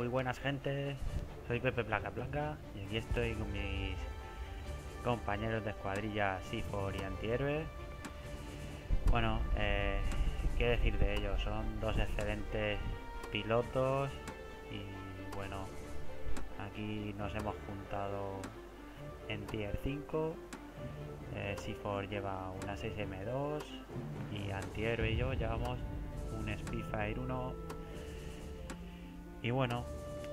Muy buenas gente, soy Pepe Placa Blanca y aquí estoy con mis compañeros de escuadrilla Sifor y Antihéroe. Bueno, eh, qué decir de ellos, son dos excelentes pilotos y bueno, aquí nos hemos juntado en Tier 5. Eh, Sifor lleva una 6M2 y Antihéroe y yo llevamos un Spitfire 1 y bueno,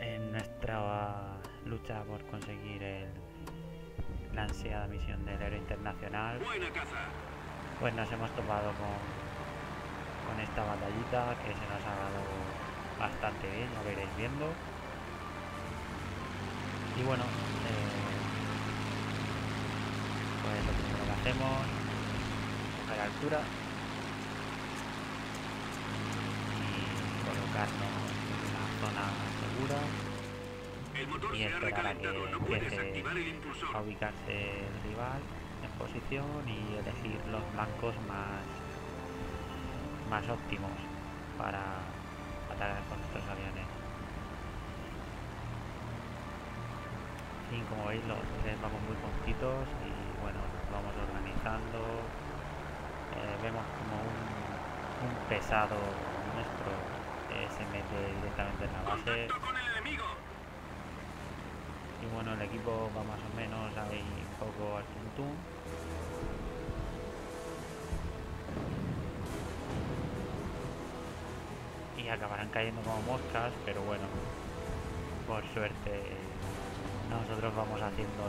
en nuestra lucha por conseguir el, la ansiada misión del héroe internacional, pues nos hemos topado con, con esta batallita que se nos ha dado bastante bien, lo veréis viendo. Y bueno, eh, pues lo primero que hacemos, coger altura y colocarnos zona segura. Y esperar a que empiece a ubicarse el rival en posición y elegir los blancos más más óptimos para atacar con nuestros aviones. Y como veis los tres vamos muy poquitos y bueno nos vamos organizando. Eh, vemos como un, un pesado nuestro se directamente en la base. Y bueno, el equipo va más o menos ahí un poco al tuntum. Y acabarán cayendo como moscas, pero bueno, por suerte nosotros vamos haciendo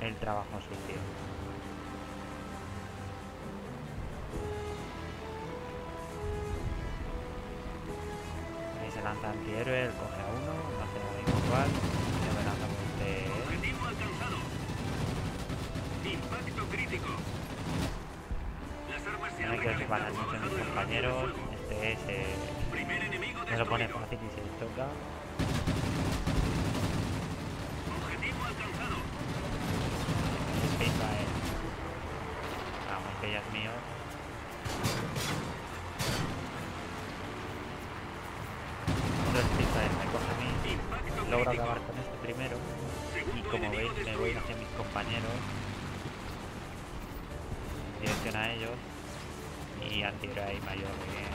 el, el trabajo sucio. Se lanza antihéroe, él coge a uno, no hace nada igual, se me lanza por este... Objetivo alcanzado. Impacto crítico. Las armas se no hay que separar mucho a mis compañeros, este es... Eh, se lo pone fácil y se toca. Objetivo alcanzado. Va Vamos, que ya es mío. me coge a logro acabar con este primero. Y como veis me voy hacia mis compañeros, dirección a ellos. Y antihéroe ahí me ayuda muy bien.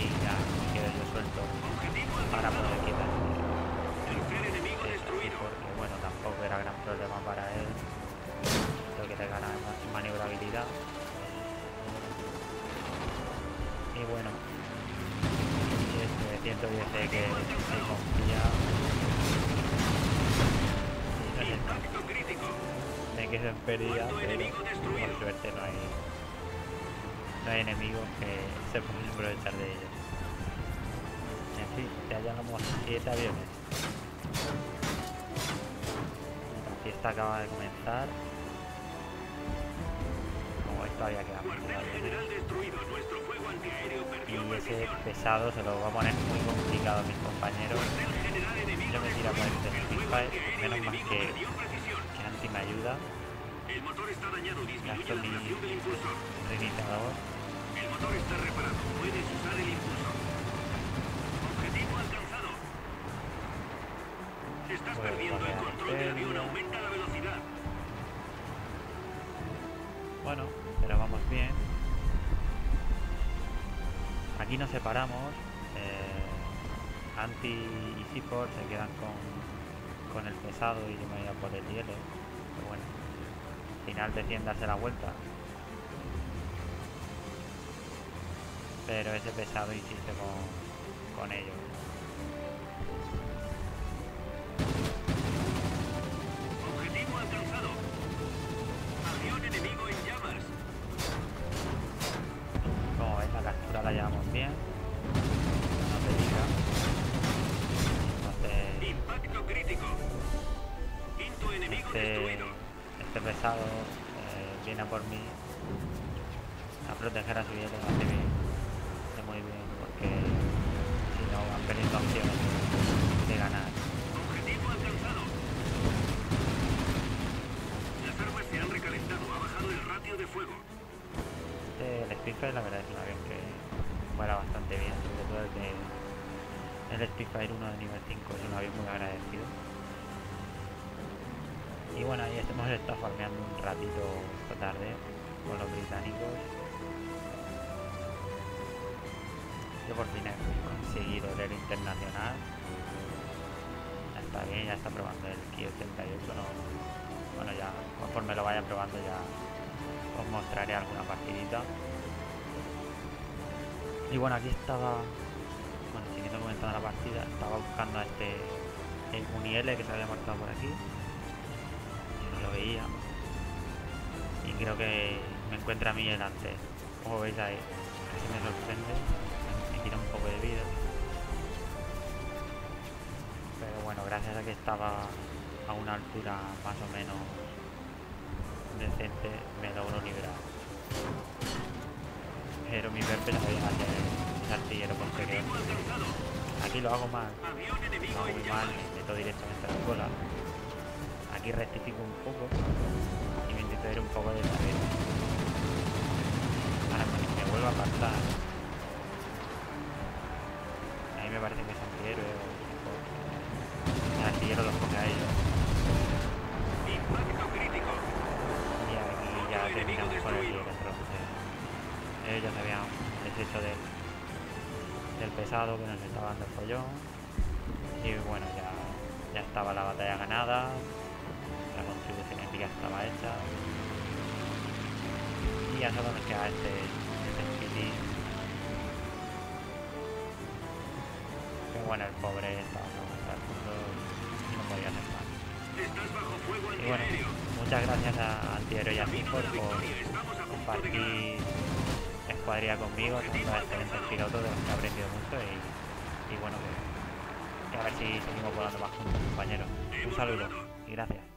Y ya, me quedo yo suelto. Para poder quitar 110 que se confía. Me quedo en pérdida pero por suerte no hay no hay enemigos que se pueden aprovechar de ellos. En fin ya llevamos 7 aviones. La fiesta acaba de comenzar había quedado y ese pesado se lo va a poner muy complicado a mis compañeros. Yo me tiro por Spitfire, menos mal que, que Anti me ayuda. Gasto mi reiniciador. Aquí nos separamos. Eh, Anti y Seaport se quedan con, con el pesado y yo me voy a por el hielo. Pero bueno, al final deciden darse la vuelta. Pero ese pesado insiste con, con ellos. Llevamos bien. No te diga. Entonces. Crítico. Quinto enemigo Este, destruido. este pesado eh, viene a por mí a proteger a su hielo hace bien, hace muy bien porque si no van perdiendo opciones de ganar. Objetivo alcanzado. Las armas se han recalentado. Ha bajado el ratio de fuego. Este, el Spitfire la verdad es un avión que, vuela bastante bien, sobre todo el de el Spitfire 1 de nivel 5 es un avión muy agradecido. Y bueno, ahí hemos estado farmeando un ratito esta tarde con los británicos. Yo por fin he conseguido el internacional. Está bien, ya está probando el Ki 88. No, bueno, ya conforme lo vaya probando ya os mostraré alguna partidita. Y bueno, aquí estaba, bueno, siguiendo comentando la partida, estaba buscando a este el Uniel que se había marcado por aquí lo veía. Y creo que me encuentra a mí delante. Como veis ahí, casi me sorprende. Me, quita un poco de vida. Pero bueno, gracias a que estaba a una altura más o menos decente, me logro liberar. Pero mi verpe la voy a es artillero posterior. Aquí lo hago mal. Lo hago muy mal, me meto directamente a la cola aquí rectifico un poco y me intento ir un poco de carrera. Ahora me, vuelvo a apartar. Ahí me parece que es antihéroe el artillero los coge a ellos. Y aquí ya terminamos con el. Ellos se habían deshecho del, del pesado que nos estaba dando el follón. Y bueno, ya, ya estaba la batalla ganada. La contribución épica estaba hecha. Y ya solo nos queda este, este Speedy pero bueno el pobre estaba el y no podía hacer más. Y bueno muchas gracias a Antiero y a Mifor por compartir escuadrilla conmigo son dos excelentes pilotos de los que he aprendido mucho y, y bueno que, que a ver si seguimos volando más juntos compañeros. Un saludo y gracias